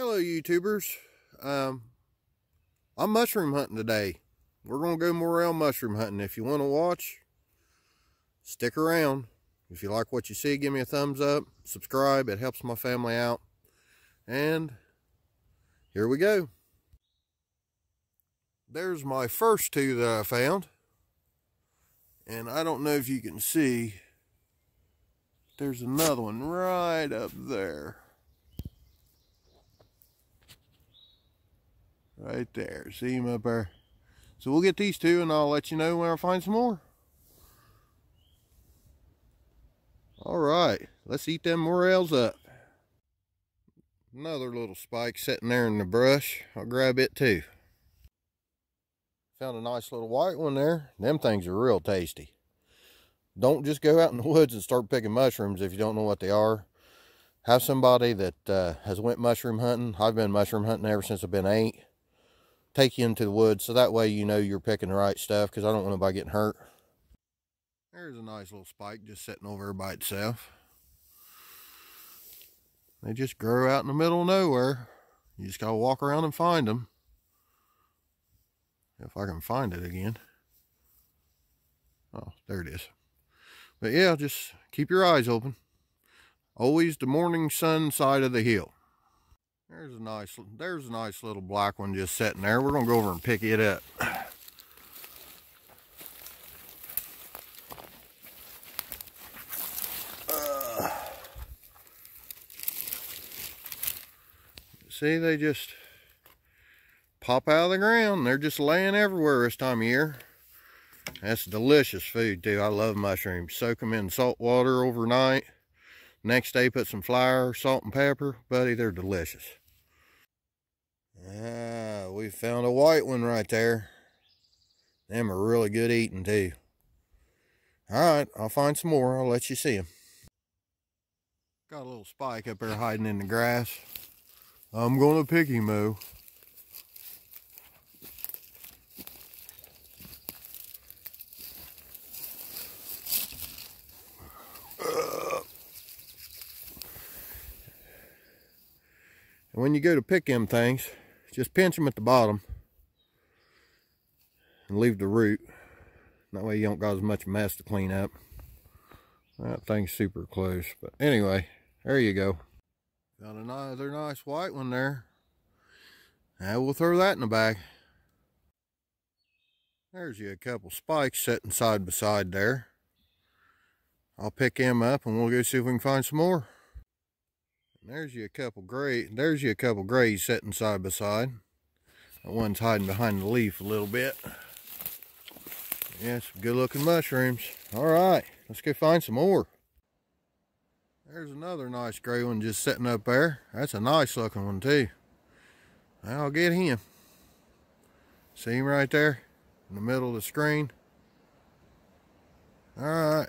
Hello YouTubers. Um, I'm mushroom hunting today. We're going to go more around mushroom hunting. If you want to watch, stick around. If you like what you see, give me a thumbs up. Subscribe. It helps my family out. And here we go. There's my first two that I found. And I don't know if you can see. There's another one right up there. Right there. See him up there? So we'll get these two and I'll let you know when I find some more. All right, let's eat them morels up. Another little spike sitting there in the brush. I'll grab it too. Found a nice little white one there. Them things are real tasty. Don't just go out in the woods and start picking mushrooms if you don't know what they are. Have somebody that uh, has went mushroom hunting. I've been mushroom hunting ever since I've been eight take you into the woods so that way you know you're picking the right stuff because I don't want anybody getting hurt. There's a nice little spike just sitting over by itself. They just grow out in the middle of nowhere. You just gotta walk around and find them. If I can find it again. Oh, there it is. But yeah, just keep your eyes open. Always the morning sun side of the hill. There's a nice, there's a nice little black one just sitting there. We're gonna go over and pick it up. Uh, see, they just pop out of the ground. They're just laying everywhere this time of year. That's delicious food too. I love mushrooms. Soak them in salt water overnight. Next day, put some flour, salt, and pepper. Buddy, they're delicious. We found a white one right there. Them are really good eating too. All right, I'll find some more. I'll let you see them. Got a little spike up there hiding in the grass. I'm going to pick him though. When you go to pick them things, just pinch them at the bottom and leave the root. That way you don't got as much mess to clean up. That thing's super close. But anyway, there you go. Got another nice white one there. Now we'll throw that in the bag. There's you a couple spikes sitting side by side there. I'll pick them up and we'll go see if we can find some more. There's you a couple gray. There's you a couple grays sitting side by side. That one's hiding behind the leaf a little bit. Yeah, some good looking mushrooms. All right, let's go find some more. There's another nice gray one just sitting up there. That's a nice looking one too. I'll get him. See him right there in the middle of the screen. All right.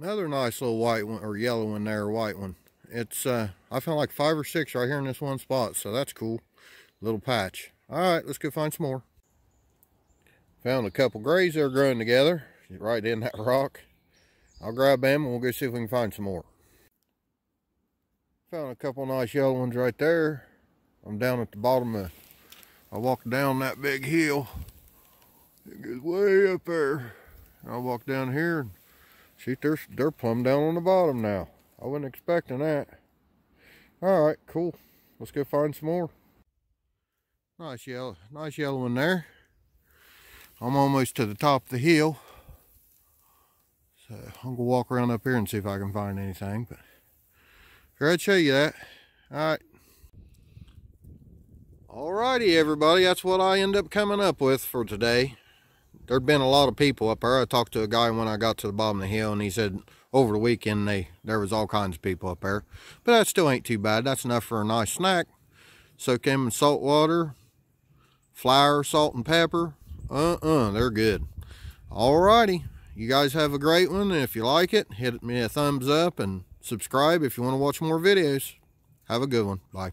Another nice little white one, or yellow one there, white one. It's, uh, I found like five or six right here in this one spot, so that's cool. Little patch. All right, let's go find some more. Found a couple grays that are growing together, right in that rock. I'll grab them and we'll go see if we can find some more. Found a couple nice yellow ones right there. I'm down at the bottom of, I walked down that big hill. It goes way up there. I walk down here See, they're, they're plumb down on the bottom now. I wasn't expecting that. All right, cool. Let's go find some more. Nice yellow, nice yellow one there. I'm almost to the top of the hill. So I'm gonna walk around up here and see if I can find anything. But here I'd show you that. All right. Alrighty, everybody. That's what I end up coming up with for today there'd been a lot of people up there. I talked to a guy when I got to the bottom of the hill, and he said over the weekend they there was all kinds of people up there. But that still ain't too bad. That's enough for a nice snack. Soak them in salt water, flour, salt, and pepper. Uh-uh, they're good. Alrighty. You guys have a great one. And if you like it, hit me a thumbs up and subscribe if you want to watch more videos. Have a good one. Bye.